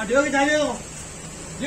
把这个加油！你